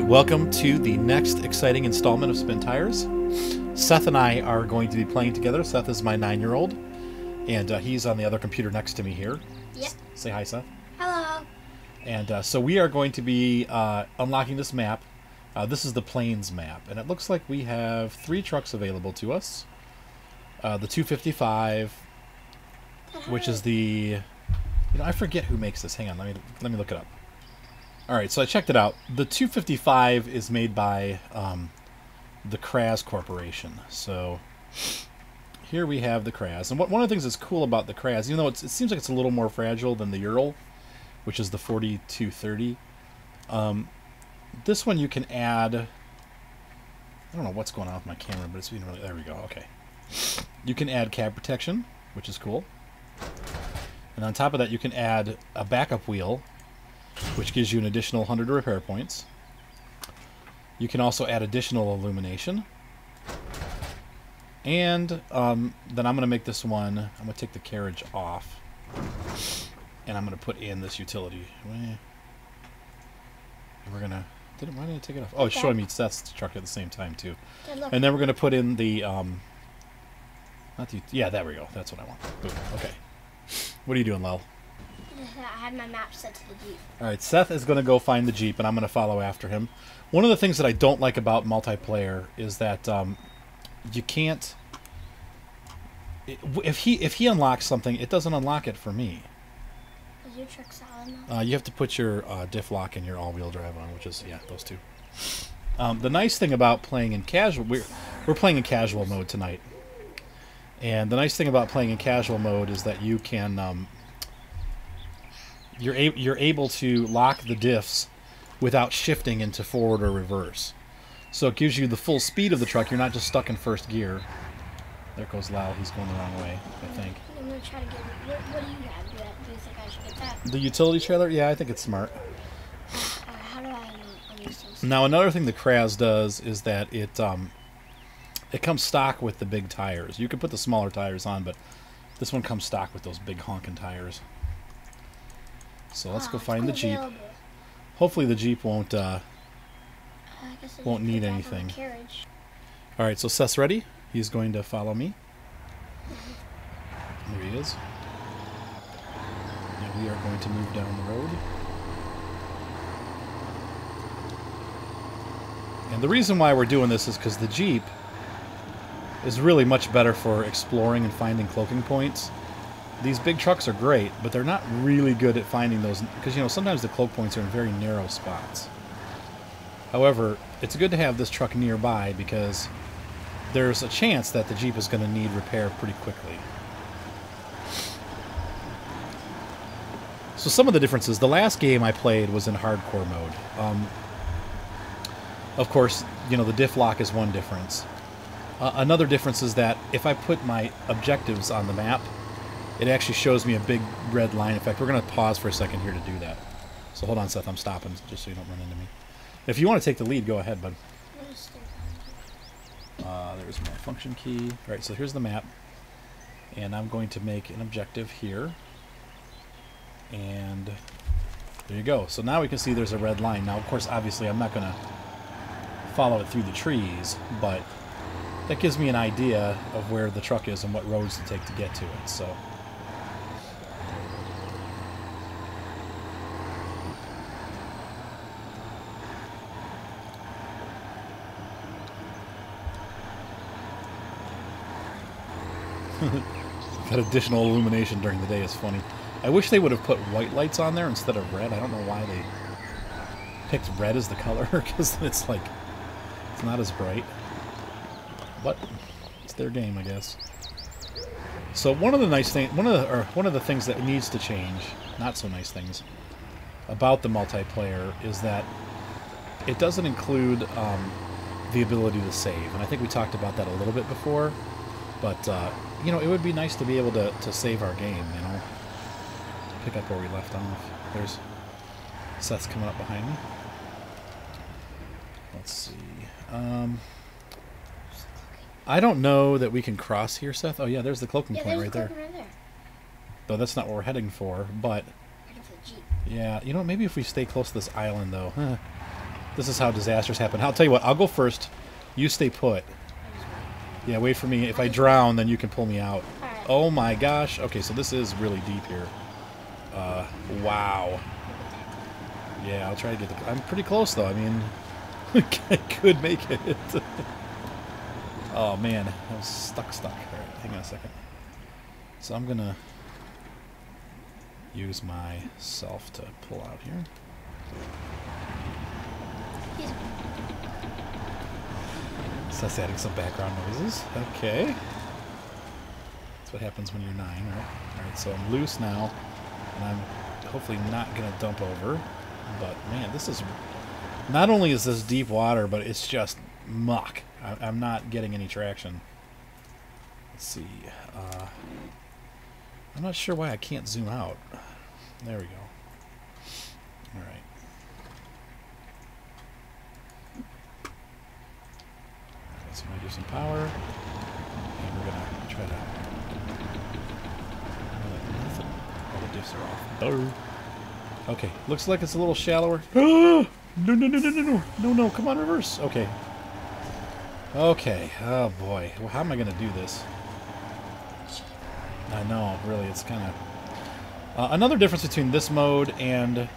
right, welcome to the next exciting installment of Spintires. Seth and I are going to be playing together. Seth is my nine-year-old, and uh, he's on the other computer next to me here. Yep. Say hi, Seth. Hello. And uh, so we are going to be uh, unlocking this map. Uh, this is the Plains map, and it looks like we have three trucks available to us. Uh, the 255, which is the, you know, I forget who makes this. Hang on, let me let me look it up. All right, so I checked it out. The 255 is made by um, the Kraz Corporation. So here we have the Kraz. and what, one of the things that's cool about the Kraz, even though it seems like it's a little more fragile than the Ural, which is the 4230. Um, this one you can add. I don't know what's going on with my camera, but it's being really. There we go. Okay. You can add cab protection, which is cool. And on top of that, you can add a backup wheel, which gives you an additional 100 repair points. You can also add additional illumination. And um, then I'm going to make this one, I'm going to take the carriage off. And I'm going to put in this utility. We're going to, did it, why did I take it off? Oh, it's showing me Seth's truck at the same time too. And then we're going to put in the, um, not the, yeah, there we go. That's what I want. Boom. Okay. What are you doing, Lel? I had my map set to the Jeep. All right, Seth is going to go find the Jeep, and I'm going to follow after him. One of the things that I don't like about multiplayer is that um, you can't. If he if he unlocks something, it doesn't unlock it for me. Is your truck solid now? Uh, you have to put your uh, diff lock and your all-wheel drive on, which is yeah, those two. Um, the nice thing about playing in casual, we're we're playing in casual mode tonight, and the nice thing about playing in casual mode is that you can um, you're a- you're able to lock the diffs without shifting into forward or reverse. So it gives you the full speed of the truck. You're not just stuck in first gear. There goes Lau. He's going the wrong way, I think. I'm gonna try to get. What, what do you have? Do, that, do you think I should get that? The utility trailer, yeah, I think it's smart. Uh, how do I unuse those? Now another thing the Kraz does is that it um, it comes stock with the big tires. You can put the smaller tires on, but this one comes stock with those big honking tires. So let's Ah, go find the Jeep. Hopefully the Jeep won't. Uh... Guess Won't need put that on anything. All right, so Seth's ready. He's going to follow me. There he is. And we are going to move down the road. And the reason why we're doing this is because the Jeep is really much better for exploring and finding cloaking points. These big trucks are great, but they're not really good at finding those because you know sometimes the cloak points are in very narrow spots. However, it's good to have this truck nearby because there's a chance that the Jeep is going to need repair pretty quickly. So some of the differences, the last game I played was in hardcore mode. Um, of course, you know, the diff lock is one difference. Uh, another difference is that if I put my objectives on the map, it actually shows me a big red line effect. We're going to pause for a second here to do that. So hold on, Seth. I'm stopping just so you don't run into me. If you want to take the lead, go ahead, bud. Uh, there's my function key. All right, so here's the map. And I'm going to make an objective here. And there you go. So now we can see there's a red line. Now, of course, obviously, I'm not going to follow it through the trees, but that gives me an idea of where the truck is and what roads to take to get to it. So. That additional illumination during the day is funny. I wish they would have put white lights on there instead of red. I don't know why they picked red as the color because it's like it's not as bright. But it's their game, I guess. So one of the nice things, one of the or one of the things that needs to change, not so nice things, about the multiplayer is that it doesn't include um, the ability to save, and I think we talked about that a little bit before. But uh, you know, it would be nice to be able to, to save our game. You know, pick up where we left off. There's Seth's coming up behind me. Let's see. Um, I don't know that we can cross here, Seth. Oh yeah, there's the cloaking Yeah, point right a there. right there. Though that's not what we're heading for. But Heading for the Jeep. yeah, you know, maybe if we stay close to this island, though. Huh. This is how disasters happen. I'll tell you what. I'll go first. You stay put. I just wait. Yeah, wait for me. If I drown, then you can pull me out. Alright. Oh my gosh. Okay, so this is really deep here. Uh, wow. Yeah, I'll try to get the. I'm pretty close though. I mean, I could make it. oh man, I was stuck, stuck. All right, hang on a second. So I'm gonna use myself to pull out here. So that's adding some background noises. Okay. That's what happens when you're nine, right? All right, so I'm loose now, and I'm hopefully not gonna dump over. But man, this is not only is this deep water, but it's just muck. I, I'm not getting any traction. Let's see. Uh, I'm not sure why I can't zoom out. There we go. Alright, so I'm gonna do some power, and we're gonna try to. Uh, nothing. All the diffs are off. Oh. Okay, looks like it's a little shallower. no, no, no, no, no, no, no, no! Come on, reverse. Okay. Okay. Oh boy. Well, how am I gonna do this? I know, really, it's kind of. Uh, another difference between this mode and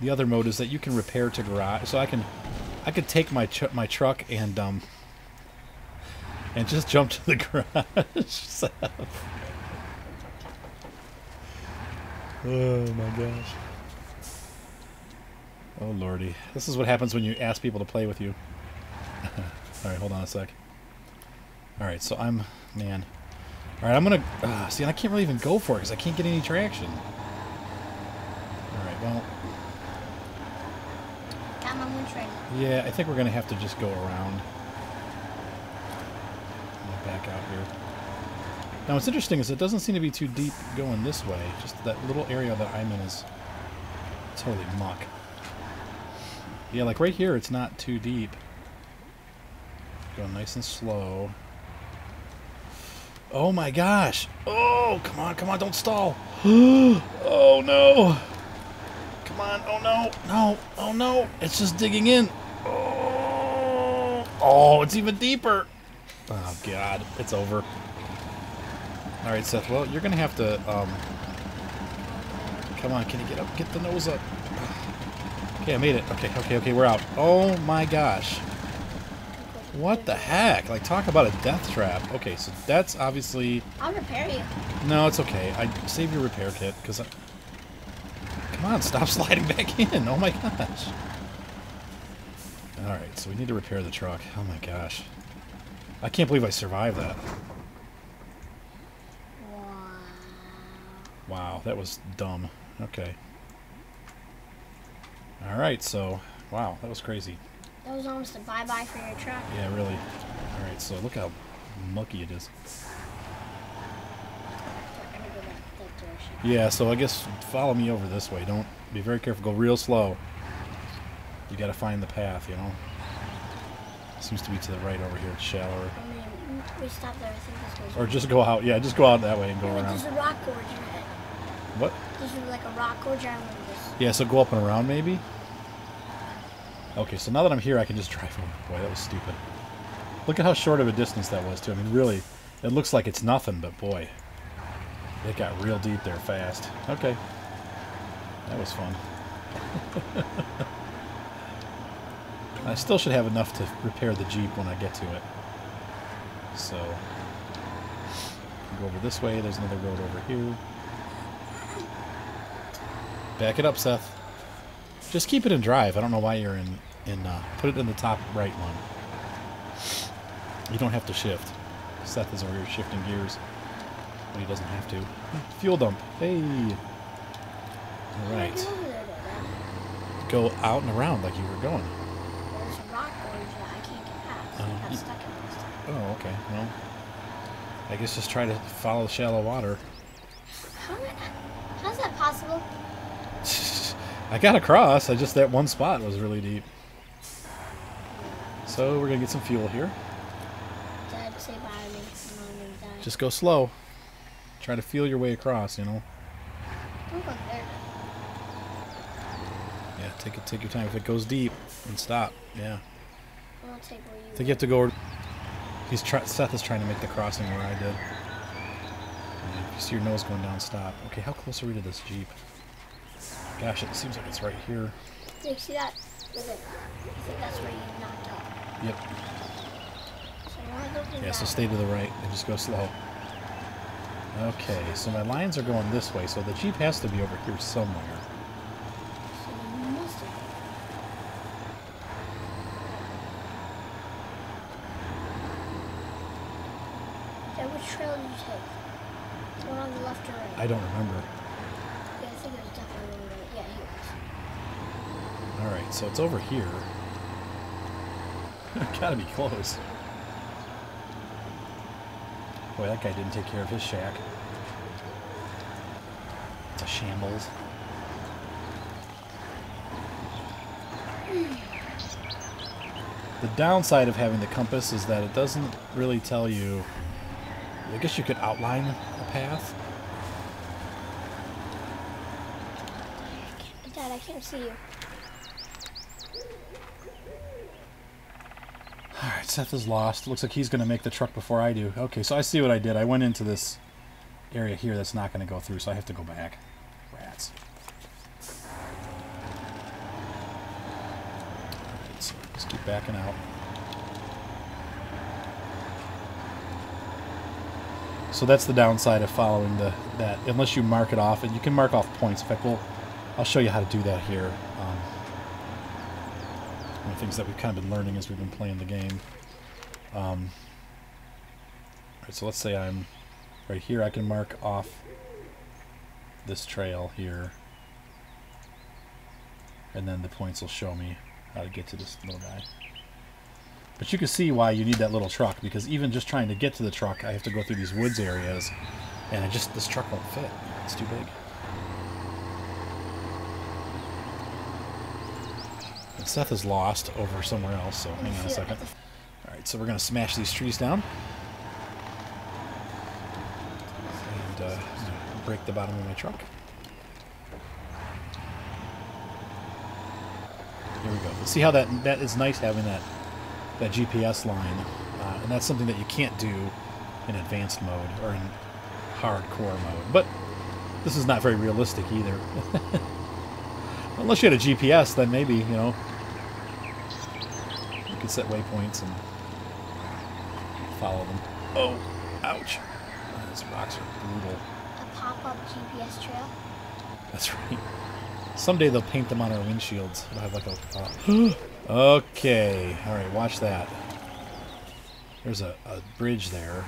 the other mode is that you can repair to garage. So I can, I could take my my truck and um, and just jump to the garage. oh my gosh. Oh lordy, this is what happens when you ask people to play with you. All right, hold on a sec. All right, so I'm man. All right, I'm gonna uh, see. I can't really even go for it because I can't get any traction. All right, well, got my winch ready. yeah, I think we're gonna have to just go around. Back out here. Now, what's interesting is it doesn't seem to be too deep going this way. Just that little area that I'm in is totally muck. Yeah, like right here, it's not too deep. Going nice and slow. Oh my gosh! Oh, come on, come on, don't stall! oh no! Come on, oh no, no, oh no! It's just digging in! Oh, oh it's even deeper! Oh god, it's over. Alright, Seth, well, you're gonna have to, um... Come on, can you get up? Get the nose up. Okay, I made it. Okay, okay, okay, we're out. Oh my gosh. What the heck? Like, talk about a death trap. Okay, so that's obviously... I'll repair you. No, it's okay. I save your repair kit, because I... Come on, stop sliding back in. Oh my gosh. Alright, so we need to repair the truck. Oh my gosh. I can't believe I survived that. Wow. Wow, that was dumb. Okay. Alright, so... Wow, that was crazy. That was almost a bye-bye for your truck. Yeah, really. Alright, so look how mucky it is. I'm gonna go that, that direction. Yeah, so I guess follow me over this way. Don't be very careful. Go real slow. You gotta find the path, you know. Seems to be to the right over here. It's shallower. I mean, we stopped there. I think this goes. Or just go out. Yeah, just go out that way and go Wait, around. There's a rock gorge. What? There's like a rock gorge. I remember this. Yeah, so go up and around maybe. Okay, so now that I'm here, I can just drive over. Boy, that was stupid. Look at how short of a distance that was, too. I mean, really, it looks like it's nothing, but boy, it got real deep there fast. Okay, that was fun. I still should have enough to repair the Jeep when I get to it. So, go over this way. There's another road over here. Back it up, Seth. Just keep it in drive. I don't know why you're in in. Uh, put it in the top right one. You don't have to shift. Seth is over here shifting gears, but he doesn't have to. Fuel dump. Hey. All How right. do I get over there, though, Dad? Go out and around like you were going. There's a rock gorge that I can't get past. Uh, I got y- stuck in this. Oh, okay. Well, I guess just try to follow the shallow water. How, how's that possible? I got across. I just that one spot was really deep. So we're gonna get some fuel here. Dad, say bye to me. I'm. Just go slow. Try to feel your way across. You know. Don't go there. Yeah. take it. Take your time. If it goes deep, then stop. Yeah. I'll take where you. I think you have to go. He's try, Seth is trying to make the crossing where I did. You see your nose going down, stop. Okay, how close are we to this jeep? Gosh, it seems like it's right here. Nick, see that? Look at I think that's where you knocked up. Yep. So I want to go through Yeah, so stay to the right and just go slow. Okay, so my lines are going this way, so the jeep has to be over here somewhere. So you must have. Yeah, which trail did you take? The one on the left or right? I don't remember. Yeah, I think it was definitely one right. Yeah, here it is. Alright, so it's over here. Gotta be close. Boy, that guy didn't take care of his shack. It's a shambles. The downside of having the compass is that it doesn't really tell you. I guess you could outline a path. Dad, I can't see you. Alright, Seth is lost. Looks like he's going to make the truck before I do. Okay, so I see what I did. I went into this area here that's not going to go through, so I have to go back. Rats. Alright, so just keep backing out. So that's the downside of following the that unless you mark it off, and you can mark off points. In fact, we'll I'll show you how to do that here. Um, one of the things that we've kind of been learning as we've been playing the game. Um, right, so let's say I'm right here. I can mark off this trail here, and then the points will show me how to get to this little guy. But you can see why you need that little truck because even just trying to get to the truck, I have to go through these woods areas, and I just this truck won't fit. It's too big. And Seth is lost over somewhere else, so hang on a second. Alright, so we're going to smash these trees down. And uh, break the bottom of my truck. Here we go. See how that that is nice having that that GPS line, uh, and that's something that you can't do in advanced mode or in hardcore mode. But this is not very realistic either. Unless you had a GPS, then maybe you know you could set waypoints and follow them. Oh, ouch! These rocks are brutal. A pop-up GPS trail. That's right. Someday they'll paint them on our windshields. It'll have like a. Uh, okay. All right. Watch that. There's a, a bridge there,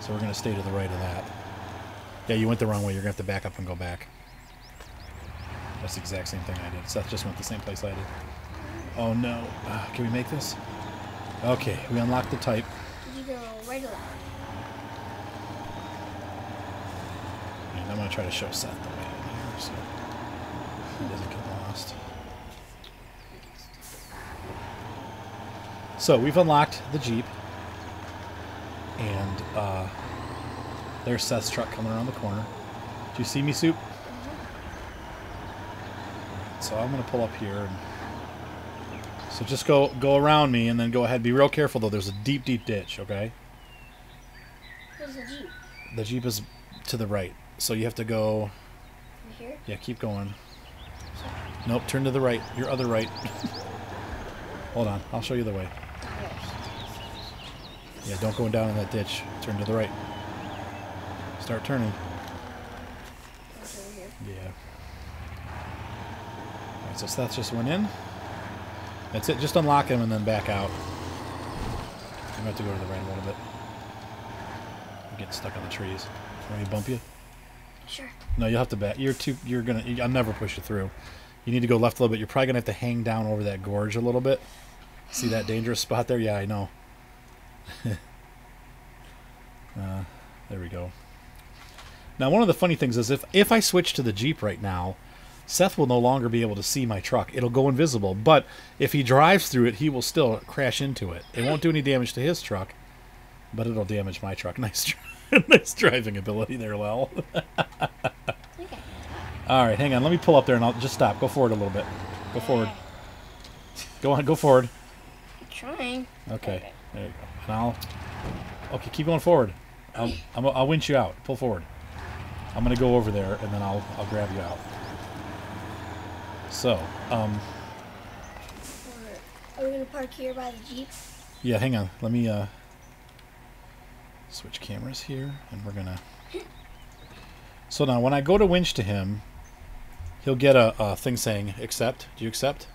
so we're gonna stay to the right of that. Yeah, you went the wrong way. You're gonna have to back up and go back. That's the exact same thing I did. Seth just went the same place I did. Oh no. Uh, can we make this? Okay, we unlock the type. You go right? And I'm gonna try to show Seth the way in here so he doesn't get lost. So we've unlocked the Jeep. And uh, there's Seth's truck coming around the corner. Do you see me, Soup? So I'm gonna pull up here and so just go go around me and then go ahead. Be real careful though. There's a deep, deep ditch, okay? Where's the Jeep? The Jeep is to the right. So you have to go Over here? Yeah, keep going. Nope, turn to the right. Your other right. Hold on, I'll show you the way. Yeah, don't go down in that ditch. Turn to the right. Start turning. It's over here. Yeah. Alright, so Seth just went in. That's it. Just unlock him and then back out. I'm going to have to go to the right a little bit. I'm getting stuck on the trees. Want me to bump you? Sure. No, you'll have to back. You're too. You're gonna. I'll never push you through. You need to go left a little bit. You're probably gonna have to hang down over that gorge a little bit. See that dangerous spot there? Yeah, I know. uh, there we go. Now, one of the funny things is if if I switch to the Jeep right now, Seth will no longer be able to see my truck. It'll go invisible. But if he drives through it, he will still crash into it. It won't do any damage to his truck, but it'll damage my truck. Nice, nice driving ability there, Lel. All right, hang on. Let me pull up there and I'll just stop. Go forward a little bit. Go forward. Go on, go forward. Trying. Okay, there you go. And I'll. Okay, keep going forward. I'll, I'm, I'll winch you out. Pull forward. I'm gonna go over there, and then I'll I'll grab you out. So, um, Are we gonna park here by the jeep? yeah, hang on. Let me uh switch cameras here, and we're gonna. So now, when I go to winch to him, he'll get a, a thing saying "accept." Do you accept?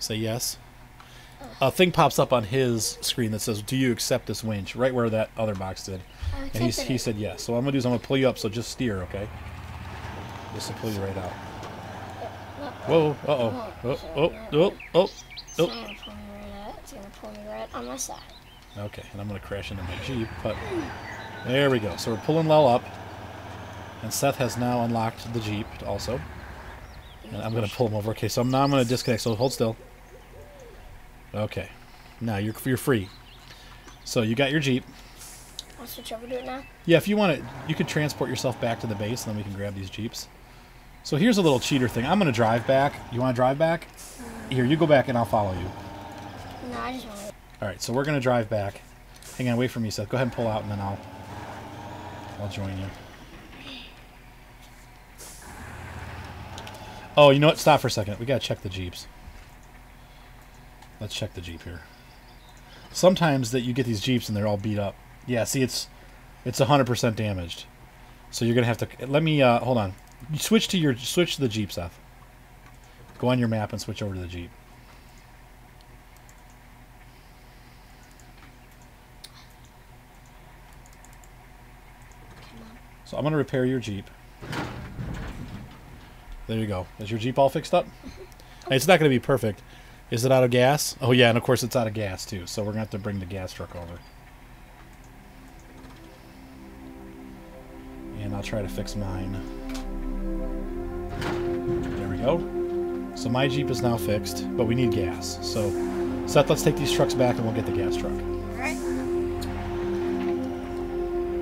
Say yes. A thing pops up on his screen that says, "Do you accept this winch?" Right where that other box did. And he, he said yes. So what I'm gonna do is I'm gonna pull you up. So just steer, okay? This will pull you right out. Whoa! Uh oh! Oh! Oh! Oh! Oh! Gonna pull me right out. It's gonna pull me right on my side. Okay, and I'm gonna crash into my jeep. But there we go. So we're pulling Lel up, and Seth has now unlocked the jeep also. And I'm gonna pull him over. Okay, so I'm now I'm gonna disconnect. So hold still. Okay, now you're you're free. So you got your jeep. I'll switch over to it now. Yeah, if you want to, you could transport yourself back to the base, and then we can grab these jeeps. So here's a little cheater thing. I'm gonna drive back. You want to drive back? Here, you go back, and I'll follow you. No, I just want to. All right, so we're gonna drive back. Hang on, wait for me, Seth. Go ahead and pull out, and then I'll I'll join you. Oh, you know what? Stop for a second. We gotta check the jeeps. Let's check the jeep here. Sometimes that you get these jeeps and they're all beat up. Yeah, see, it's it's hundred percent damaged. So you're gonna have to let me uh, hold on. Switch to your switch to the jeep, Seth. Go on your map and switch over to the jeep. So I'm going to repair your Jeep. There you go. Is your Jeep all fixed up? It's not going to be perfect. Is it out of gas? Oh, yeah, and of course it's out of gas, too. So we're going to have to bring the gas truck over. And I'll try to fix mine. Go. So my Jeep is now fixed, but we need gas. So, Seth, let's take these trucks back and we'll get the gas truck. All right.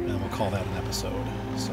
And we'll call that an episode. So.